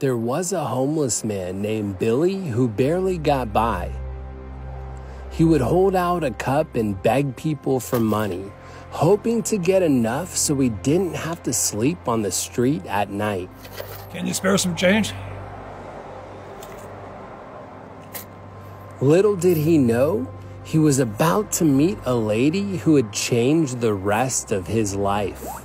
There was a homeless man named Billy who barely got by. He would hold out a cup and beg people for money, hoping to get enough so he didn't have to sleep on the street at night. Can you spare some change? Little did he know, he was about to meet a lady who would change the rest of his life.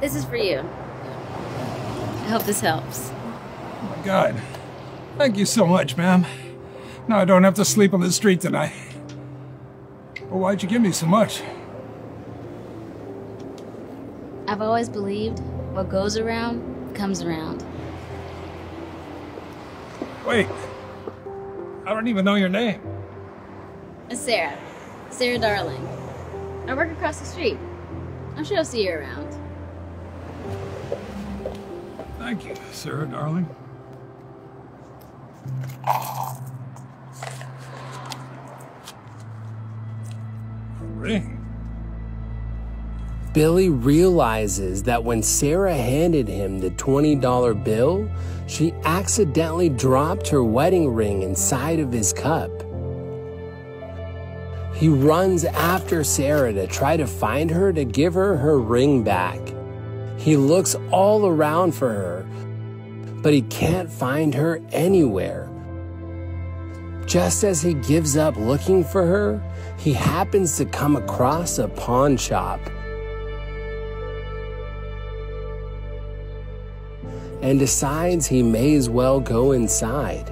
This is for you. I hope this helps. Oh my God. Thank you so much, ma'am. Now I don't have to sleep on the street tonight. Well, why'd you give me so much? I've always believed what goes around comes around. Wait. I don't even know your name. It's Sarah. Sarah Darling. I work across the street. I'm sure I'll see you around. Thank you, Sarah, darling. Ring. Billy realizes that when Sarah handed him the $20 bill, she accidentally dropped her wedding ring inside of his cup. He runs after Sarah to try to find her to give her her ring back. He looks all around for her, but he can't find her anywhere. Just as he gives up looking for her, he happens to come across a pawn shop. and decides he may as well go inside.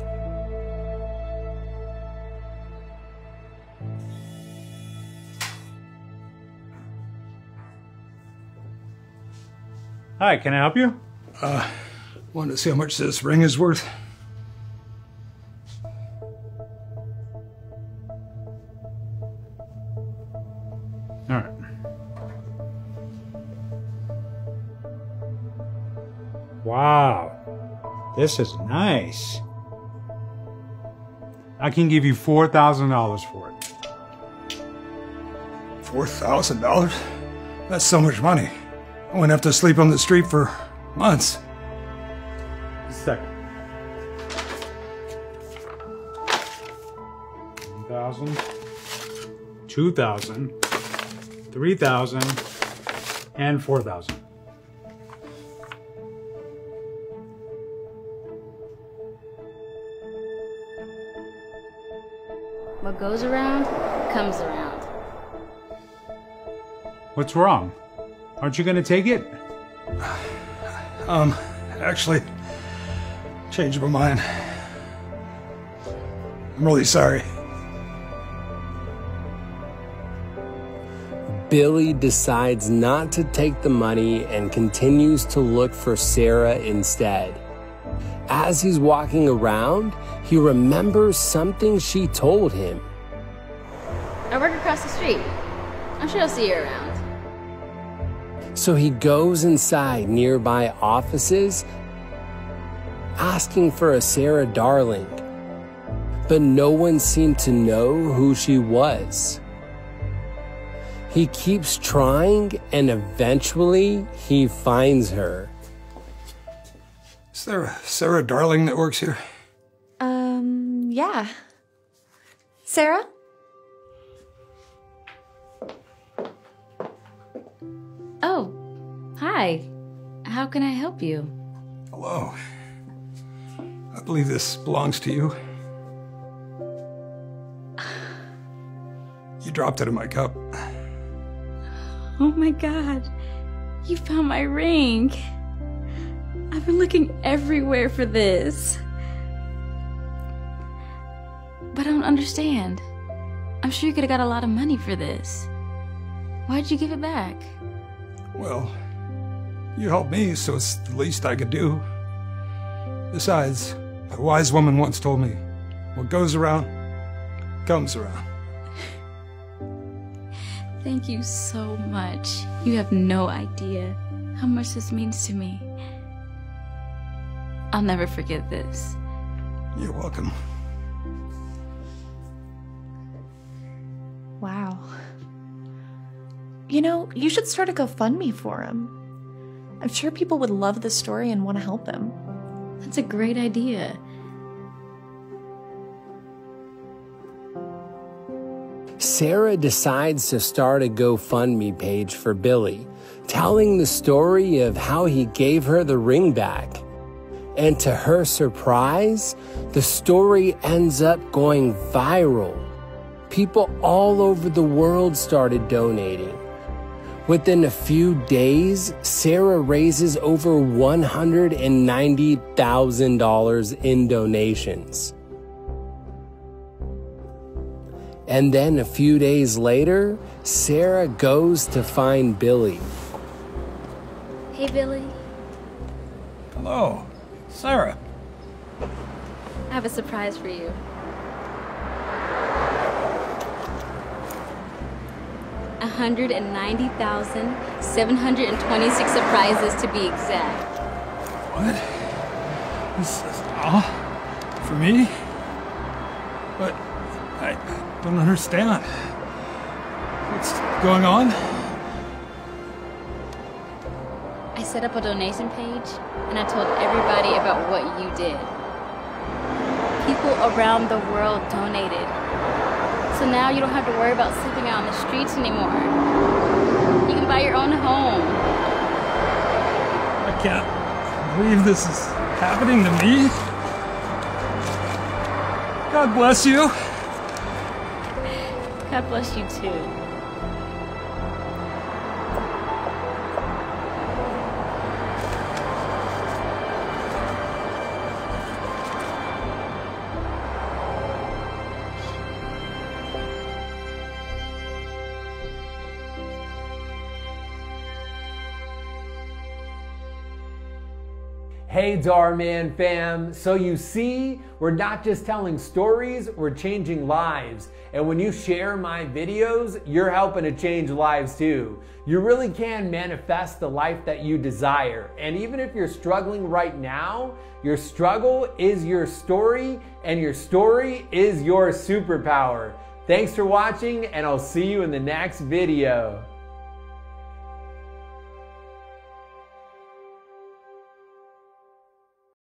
Hi, can I help you? Uh, wanted to see how much this ring is worth? All right. Wow, this is nice. I can give you $4,000 for it. $4,000? That's so much money. I wouldn't have to sleep on the street for months. A second. 1,000, 2,000, 3,000, and 4,000. What goes around comes around. What's wrong? Aren't you gonna take it? Um, actually, changed my mind. I'm really sorry. Billy decides not to take the money and continues to look for Sarah instead. As he's walking around, he remembers something she told him. I work across the street. I'm sure I'll see you around. So he goes inside nearby offices asking for a Sarah Darling. But no one seemed to know who she was. He keeps trying and eventually he finds her. Is there a Sarah Darling that works here? Um, yeah. Sarah? Hi. How can I help you? Hello. I believe this belongs to you. You dropped it in my cup. Oh my god. You found my ring. I've been looking everywhere for this. But I don't understand. I'm sure you could have got a lot of money for this. Why'd you give it back? Well, you helped me, so it's the least I could do. Besides, a wise woman once told me, what goes around, comes around. Thank you so much. You have no idea how much this means to me. I'll never forget this. You're welcome. Wow. You know, you should start a GoFundMe for him. I'm sure people would love this story and want to help them. That's a great idea. Sarah decides to start a GoFundMe page for Billy, telling the story of how he gave her the ring back. And to her surprise, the story ends up going viral. People all over the world started donating. Within a few days, Sarah raises over $190,000 in donations. And then a few days later, Sarah goes to find Billy. Hey, Billy. Hello, Sarah. I have a surprise for you. Hundred and ninety thousand seven hundred and twenty-six surprises to be exact. What? This is all for me? But I don't understand. What's going on? I set up a donation page and I told everybody about what you did. People around the world donated. So now you don't have to worry about sleeping out on the streets anymore. You can buy your own home. I can't believe this is happening to me. God bless you. God bless you too. Hey Dhar Mann fam. So you see, we're not just telling stories, we're changing lives. And when you share my videos, you're helping to change lives too. You really can manifest the life that you desire. And even if you're struggling right now, your struggle is your story and your story is your superpower. Thanks for watching and I'll see you in the next video.